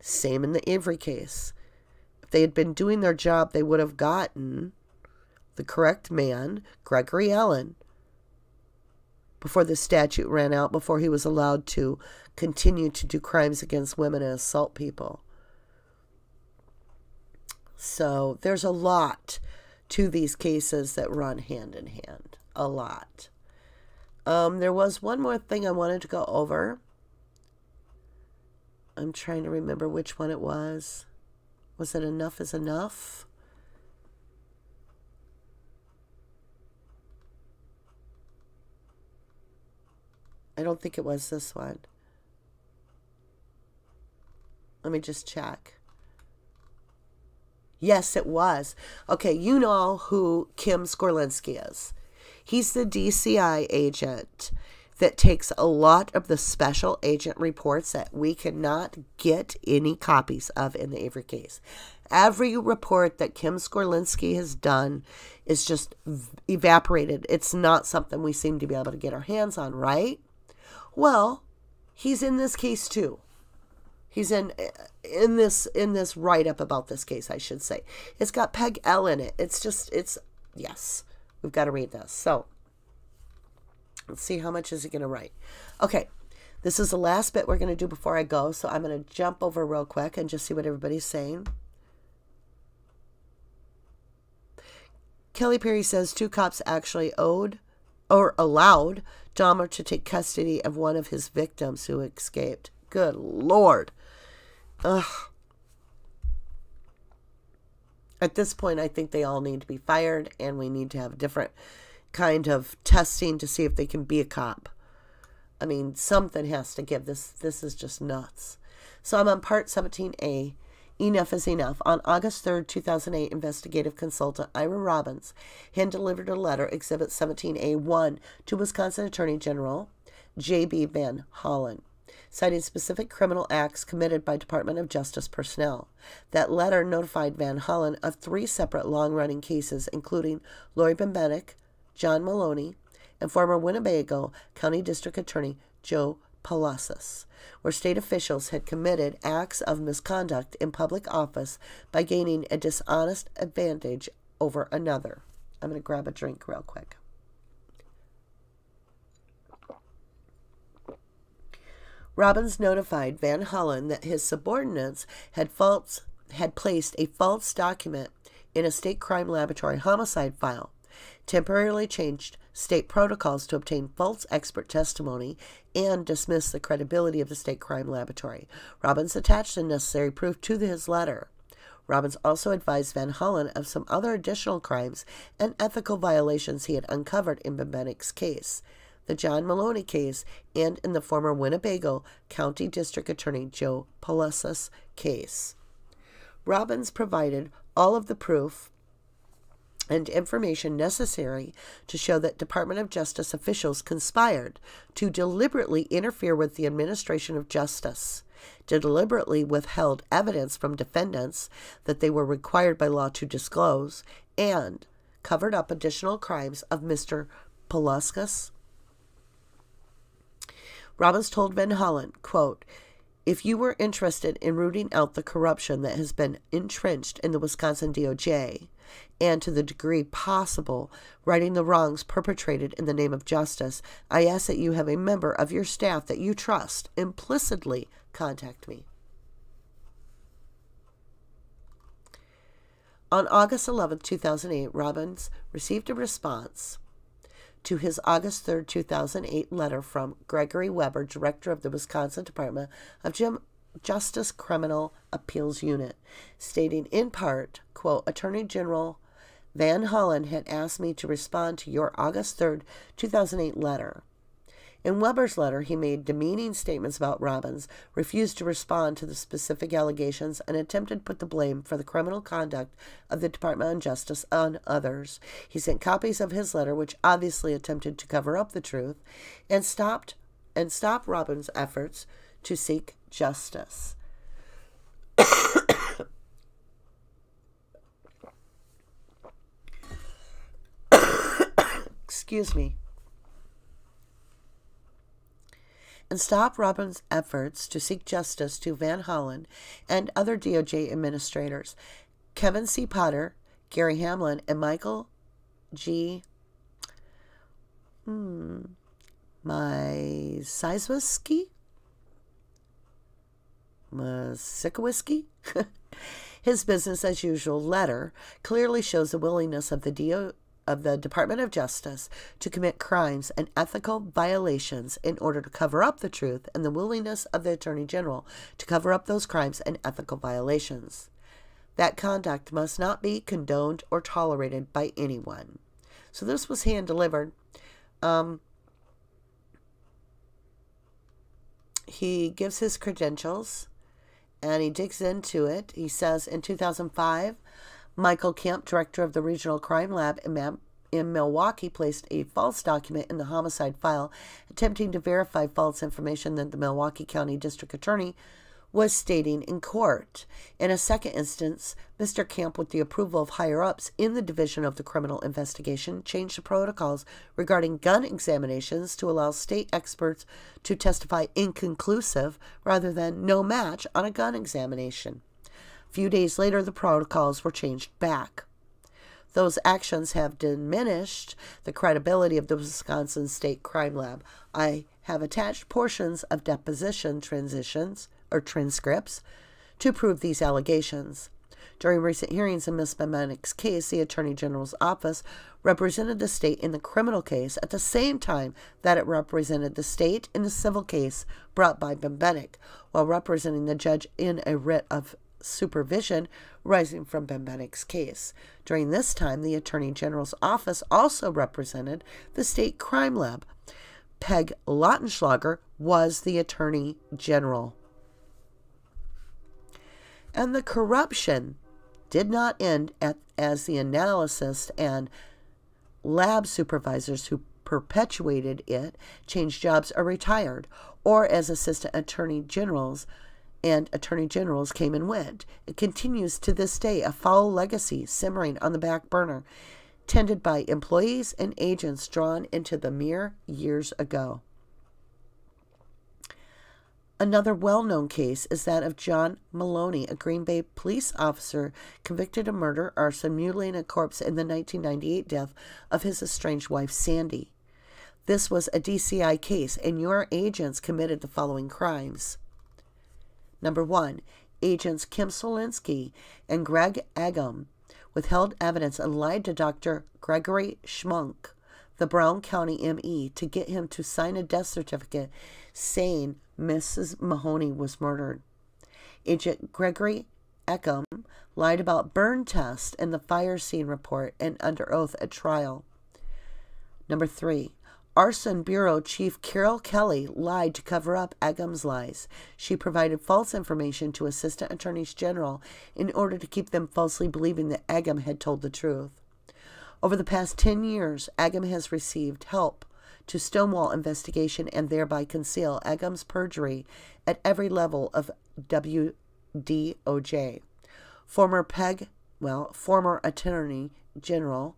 Same in the Avery case. If they had been doing their job, they would have gotten the correct man, Gregory Allen, before the statute ran out, before he was allowed to continue to do crimes against women and assault people. So there's a lot to these cases that run hand in hand. A lot. Um, there was one more thing I wanted to go over. I'm trying to remember which one it was. Was it Enough is Enough? I don't think it was this one. Let me just check. Yes, it was. Okay, you know who Kim Skorlinski is. He's the DCI agent that takes a lot of the special agent reports that we cannot get any copies of in the Avery case. Every report that Kim Skorlinski has done is just evaporated. It's not something we seem to be able to get our hands on, right? Well, he's in this case too. He's in in this in this write up about this case, I should say. It's got Peg L in it. It's just it's yes. We've got to read this. So let's see how much is he going to write. Okay. This is the last bit we're going to do before I go, so I'm going to jump over real quick and just see what everybody's saying. Kelly Perry says two cops actually owed or allowed Dahmer to take custody of one of his victims who escaped. Good Lord. Ugh. At this point, I think they all need to be fired, and we need to have different kind of testing to see if they can be a cop. I mean, something has to give. This this is just nuts. So I'm on part 17A. Enough is enough. On August 3rd, 2008, investigative consultant Ira Robbins hand delivered a letter, Exhibit 17A1, to Wisconsin Attorney General J.B. Van Hollen citing specific criminal acts committed by Department of Justice personnel. That letter notified Van Hollen of three separate long running cases, including Lori Bembenek, John Maloney, and former Winnebago County District Attorney Joe Paulus, where state officials had committed acts of misconduct in public office by gaining a dishonest advantage over another. I'm going to grab a drink real quick. Robbins notified Van Hollen that his subordinates had false had placed a false document in a state crime laboratory homicide file, temporarily changed state protocols to obtain false expert testimony, and dismiss the credibility of the state crime laboratory. Robbins attached the necessary proof to his letter. Robbins also advised Van Hollen of some other additional crimes and ethical violations he had uncovered in Bembenek's case the John Maloney case, and in the former Winnebago County District Attorney Joe Paulus case. Robbins provided all of the proof and information necessary to show that Department of Justice officials conspired to deliberately interfere with the administration of justice, to deliberately withheld evidence from defendants that they were required by law to disclose, and covered up additional crimes of Mr. Paulus Robbins told Van Hollen, quote, if you were interested in rooting out the corruption that has been entrenched in the Wisconsin DOJ, and to the degree possible, righting the wrongs perpetrated in the name of justice, I ask that you have a member of your staff that you trust implicitly contact me. On August 11, 2008, Robbins received a response to his August 3, 2008 letter from Gregory Weber, director of the Wisconsin Department of Jim Justice Criminal Appeals Unit, stating in part, quote, Attorney General Van Hollen had asked me to respond to your August 3, 2008 letter. In Weber's letter, he made demeaning statements about Robbins, refused to respond to the specific allegations, and attempted to put the blame for the criminal conduct of the Department of Justice on others. He sent copies of his letter, which obviously attempted to cover up the truth, and stopped and stopped Robbins' efforts to seek justice. Excuse me. And stop Robbins' efforts to seek justice to Van Hollen and other DOJ administrators, Kevin C. Potter, Gary Hamlin, and Michael G. Hmm, my Sizewski? Sikowski? His business as usual letter clearly shows the willingness of the DO, of the Department of Justice to commit crimes and ethical violations in order to cover up the truth and the willingness of the Attorney General to cover up those crimes and ethical violations. That conduct must not be condoned or tolerated by anyone. So this was hand delivered. Um, he gives his credentials and he digs into it. He says in 2005, Michael Camp, director of the Regional Crime Lab in, Milwaukee, placed a false document in the homicide file, attempting to verify false information that the Milwaukee County District Attorney was stating in court. In a second instance, Mr. Camp, with the approval of higher ups in the Division of the Criminal Investigation, changed the protocols regarding gun examinations to allow state experts to testify inconclusive rather than no match on a gun examination few days later, the protocols were changed back. Those actions have diminished the credibility of the Wisconsin State Crime Lab. I have attached portions of deposition transitions or transcripts to prove these allegations. During recent hearings in Ms. Bembenek's case, the Attorney General's office represented the state in the criminal case at the same time that it represented the state in the civil case brought by Bembenek, while representing the judge in a writ of supervision rising from Bembenek's case. During this time, the Attorney General's office also represented the state crime lab. Peg Lautenschlager was the Attorney General. And the corruption did not end at, as the analysts and lab supervisors who perpetuated it changed jobs or retired, or as assistant attorney generals and attorney generals came and went. It continues to this day, a foul legacy simmering on the back burner, tended by employees and agents drawn into the mere years ago. Another well known case is that of John Maloney, a Green Bay police officer convicted of murder, arson, mutilating a corpse in the 1998 death of his estranged wife, Sandy. This was a DCI case, and your agents committed the following crimes Number one, agents Kim Skorlinski and Greg Agam withheld evidence and lied to Dr. Gregory Schmunk, the Brown County ME, to get him to sign a death certificate saying Mrs. Mahoney was murdered. Agent Gregory Eckham lied about burn test in the fire scene report and under oath at trial. Number three, Arson Bureau Chief Carol Kelly lied to cover up Egam's lies. She provided false information to Assistant Attorneys General in order to keep them falsely believing that Egam had told the truth. Over the past 10 years, Egam has received help to stonewall investigation and thereby conceal Egam's perjury at every level of WDOJ. Former PEG, well, former Attorney General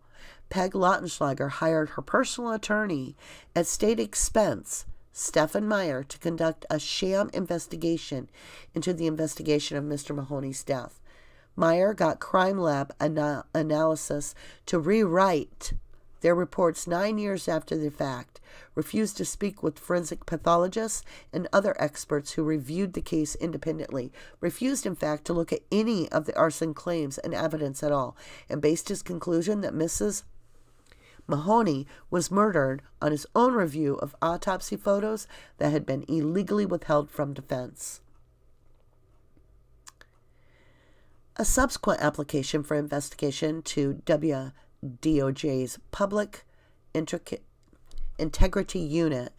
Peg Lautenschlager hired her personal attorney at state expense, Stephen Meyer, to conduct a sham investigation into the investigation of Mr. Mahoney's death. Meyer got Crime Lab ana- analysis to rewrite their reports nine years after the fact, refused to speak with forensic pathologists and other experts who reviewed the case independently, refused, in fact, to look at any of the arson claims and evidence at all, and based his conclusion that Mrs. Mahoney was murdered on his own review of autopsy photos that had been illegally withheld from defense. A subsequent application for investigation to WDOJ's Public Integrity Unit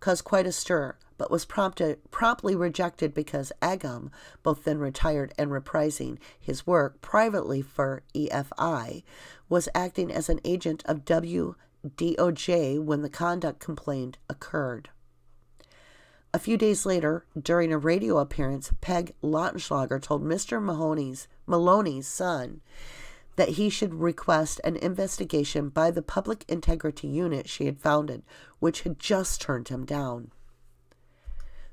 caused quite a stir, but was prompted, promptly rejected because Agam, both then retired and reprising his work privately for EFI, was acting as an agent of WDOJ when the conduct complaint occurred. A few days later, during a radio appearance, Peg Lautenschlager told Mr. Mahoney's, Maloney's son that he should request an investigation by the Public Integrity Unit she had founded, which had just turned him down.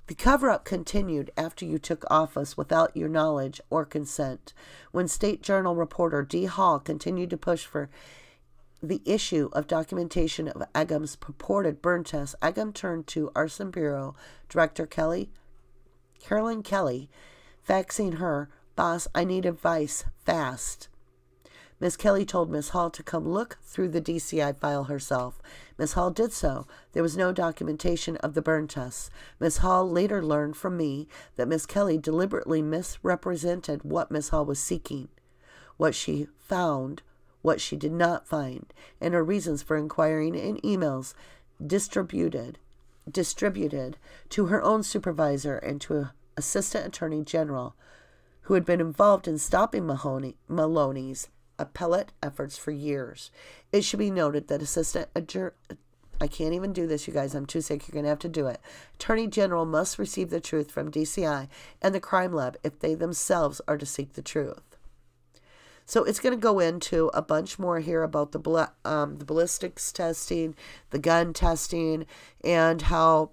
The cover up continued after you took office without your knowledge or consent. When State Journal reporter Dee Hall continued to push for the issue of documentation of Agam's purported burn test, Agam turned to Arson Bureau Director Kelly, Carolyn Kelly, faxing her, Boss, I need advice, fast. Miss Kelly told Miss Hall to come look through the DCI file herself. Miss Hall did so. There was no documentation of the burn tests. Miss Hall later learned from me that Miss Kelly deliberately misrepresented what Miss Hall was seeking, what she found, what she did not find, and her reasons for inquiring in emails distributed distributed to her own supervisor and to Assistant Attorney General, who had been involved in stopping Mahoney, Maloney's appellate efforts for years. It should be noted that Assistant I can't even do this, you guys. I'm too sick. You're going to have to do it. Attorney General must receive the truth from DCI and the Crime Lab if they themselves are to seek the truth. So it's going to go into a bunch more here about the um, the ballistics testing, the gun testing, and how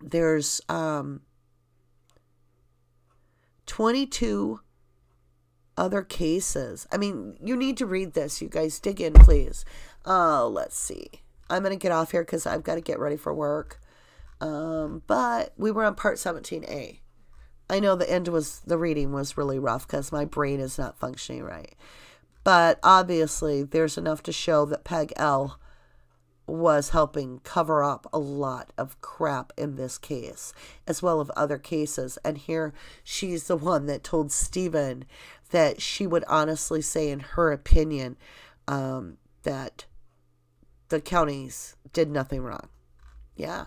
there's um, 22 other cases. I mean, you need to read this. You guys dig in, please. Uh, let's see. I'm going to get off here because I've got to get ready for work. Um, but we were on part 17A. I know the end was, the reading was really rough because my brain is not functioning right. But obviously, there's enough to show that Peg L was helping cover up a lot of crap in this case, as well as other cases. And here she's the one that told Stephen that she would honestly say, in her opinion, um, that the counties did nothing wrong. Yeah.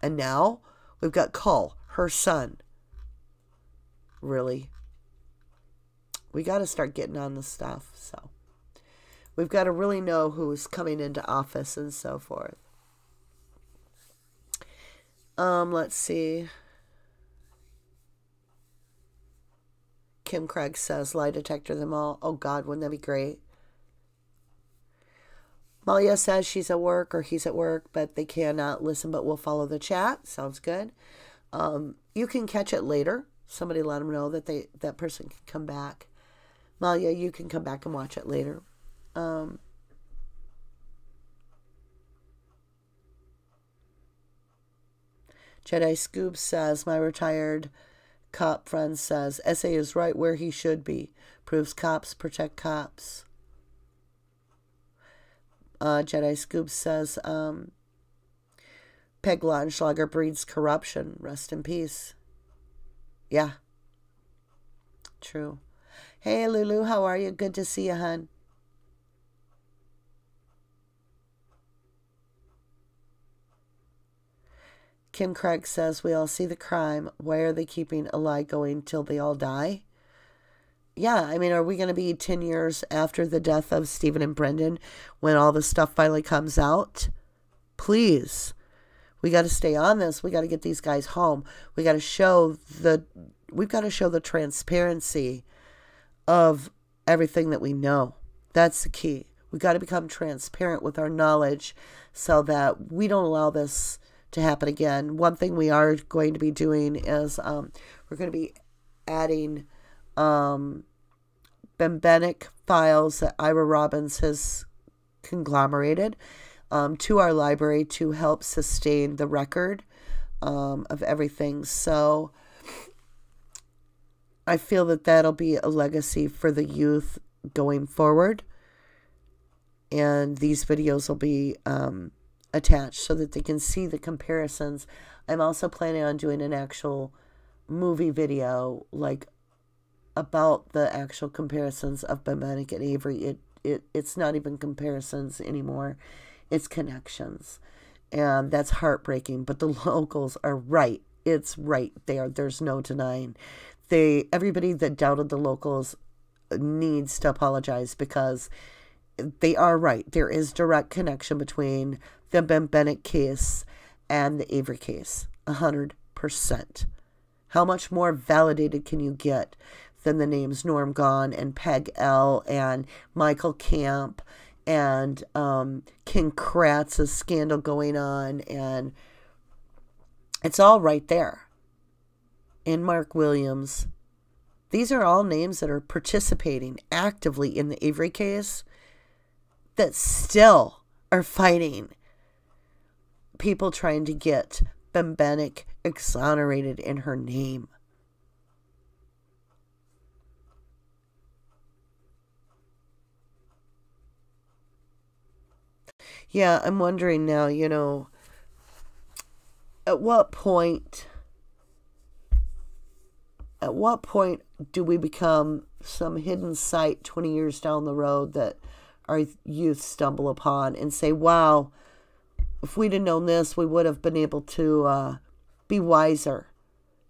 And now we've got Kaul, her son. Really? We got to start getting on the stuff. So we've got to really know who's coming into office and so forth. Um, let's see. Kim Craig says, lie detector them all. Oh, God, wouldn't that be great? Malia says she's at work or he's at work, but they cannot listen, but we'll follow the chat. Sounds good. Um, you can catch it later. Somebody let them know that they that person can come back. Malia, you can come back and watch it later. Um, Jedi Scoop says, my retired cop friend says, SA is right where he should be. Proves cops protect cops. Uh, Jedi Scoop says, um, Peg Lautenschlager breeds corruption. Rest in peace. Yeah. True. Hey, Lulu, how are you? Good to see you, hon. Kim Craig says, We all see the crime. Why are they keeping a lie going till they all die? Yeah, I mean, are we going to be 10 years after the death of Stephen and Brendan when all this stuff finally comes out? Please. We got to stay on this. We got to get these guys home. We got to show the we've got to show the transparency of everything that we know. That's the key. We got to become transparent with our knowledge so that we don't allow this to happen again. One thing we are going to be doing is um, we're going to be adding um, Bembenek files that Ira Robbins has conglomerated um, to our library to help sustain the record um, of everything. So I feel that that'll be a legacy for the youth going forward. and these videos will be um, attached so that they can see the comparisons. I'm also planning on doing an actual movie video, like about the actual comparisons of Bembenek and Avery. It it it's not even comparisons anymore; it's connections, and that's heartbreaking. But the locals are right. It's right there. There's no denying. They everybody that doubted the locals needs to apologize because they are right. There is direct connection between the Bembenek case and the Avery case. A hundred percent. How much more validated can you get than the names Norm Gahn and Peg L and Michael Camp and um, King Kratz's scandal going on and it's all right there. And Mark Williams. These are all names that are participating actively in the Avery case that still are fighting people trying to get Bembenek exonerated in her name. Yeah, I'm wondering now, you know, at what point at what point do we become some hidden site 20 years down the road that our youth stumble upon and say, wow, if we'd have known this, we would have been able to uh, be wiser.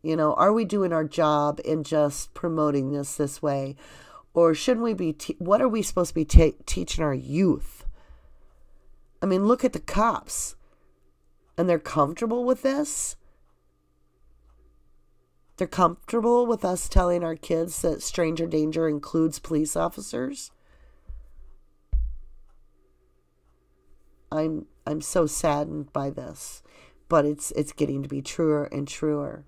You know, are we doing our job in just promoting this this way? Or shouldn't we be, what are we supposed to be teaching our youth? I mean, look at the cops. And they're comfortable with this? They're comfortable with us telling our kids that stranger danger includes police officers? I'm I'm so saddened by this, but it's it's getting to be truer and truer.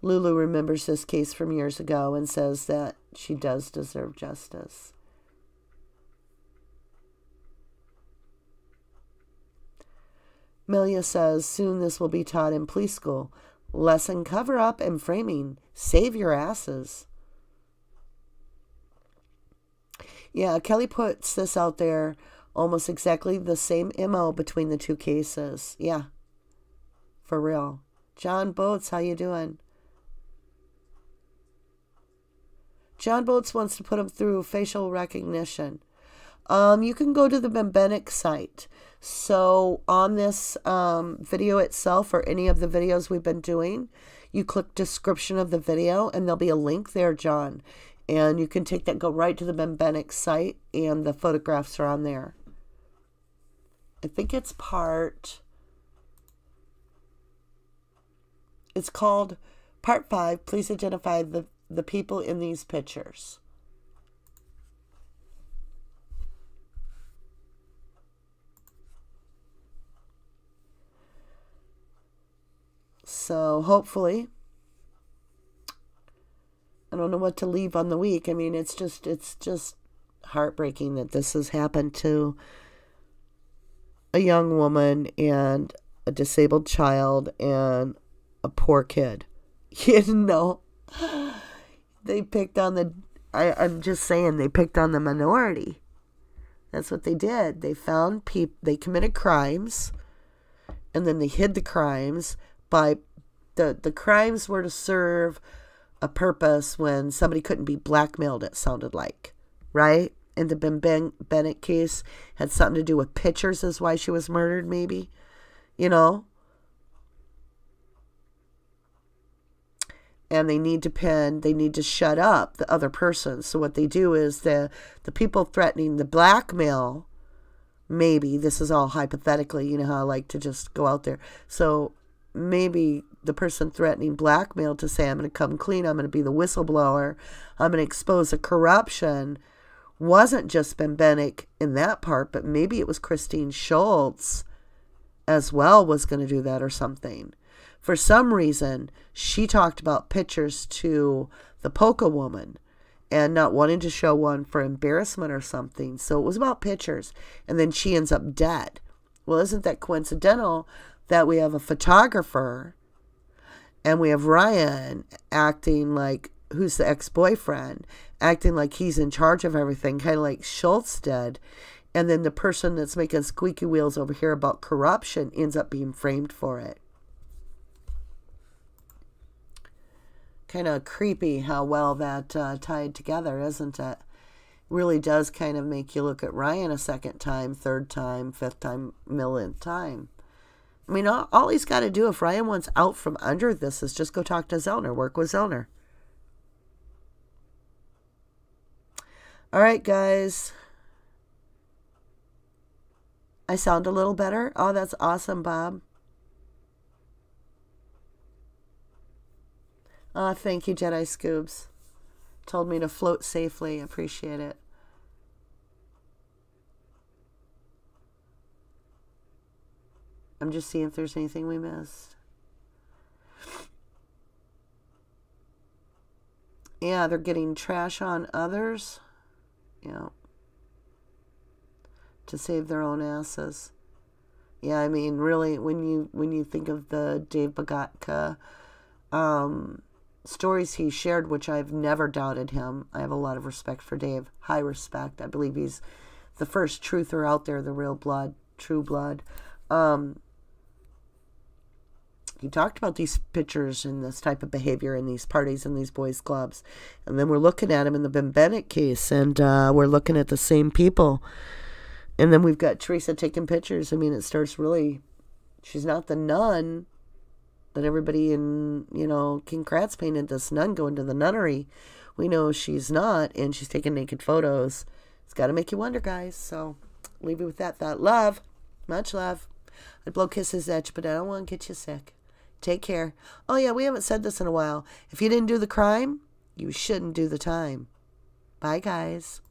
Lulu remembers this case from years ago and says that she does deserve justice. Melia says soon this will be taught in police school. Lesson cover up and framing. Save your asses. Yeah, Kelly puts this out there almost exactly the same MO between the two cases. Yeah. For real. John Boats, how you doing? John Boats wants to put him through facial recognition. Um, you can go to the Bembenek site. So on this um, video itself or any of the videos we've been doing, you click description of the video and there'll be a link there, John. And you can take that, go right to the Bembenek site, and the photographs are on there. I think it's part, it's called Part 5, Please Identify the, the People in These Pictures. So hopefully I don't know what to leave on the week. I mean, it's just it's just heartbreaking that this has happened to a young woman and a disabled child and a poor kid. You know, they picked on the. I, I'm just saying they picked on the minority. That's what they did. They found people. They committed crimes, and then they hid the crimes by the the crimes were to serve a purpose when somebody couldn't be blackmailed, it sounded like, right? And the Ben, ben Bennett case had something to do with pictures, is why she was murdered, maybe, you know? And they need to pin, they need to shut up the other person. So what they do is the the people threatening the blackmail, maybe this is all hypothetically, you know how I like to just go out there. So maybe the person threatening blackmail to say, I'm going to come clean, I'm going to be the whistleblower, I'm going to expose the corruption, wasn't just Ben Bembenek in that part, but maybe it was Christine Schultz as well was going to do that or something. For some reason, she talked about pictures to the polka woman and not wanting to show one for embarrassment or something. So it was about pictures. And then she ends up dead. Well, isn't that coincidental that we have a photographer and we have Ryan acting like who's the ex-boyfriend acting like he's in charge of everything kind of like schultz did. And then the person that's making squeaky wheels over here about corruption ends up being framed for it. Kind of creepy how well that uh, tied together isn't it? Really does kind of make you look at ryan a second time third time fifth time millionth time I mean, all, all he's got to do if Ryan wants out from under this is just go talk to Zellner, work with Zellner. All right, guys. I sound a little better. Oh, that's awesome, Bob. Oh, thank you, Jedi Scoobs. Told me to float safely. Appreciate it. I'm just seeing if there's anything we missed. Yeah, they're getting trash on others. Yeah. To save their own asses. Yeah, I mean, really, when you when you think of the Dave Bagatka um, stories he shared, which I've never doubted him, I have a lot of respect for Dave. High respect. I believe he's the first truther out there, the real blood, true blood. Um, he talked about these pictures and this type of behavior in these parties and these boys' clubs. And then we're looking at him in the Bembenek case, and uh, we're looking at the same people. And then we've got Teresa taking pictures. I mean, it starts really, she's not the nun that everybody in, you know, King Kratz painted this nun going to the nunnery. We know she's not, and she's taking naked photos. It's got to make you wonder, guys. So leave you with that thought. Love. Much love. I'd blow kisses at you, but I don't want to get you sick. Take care. Oh, yeah, we haven't said this in a while. If you didn't do the crime, you shouldn't do the time. Bye, guys.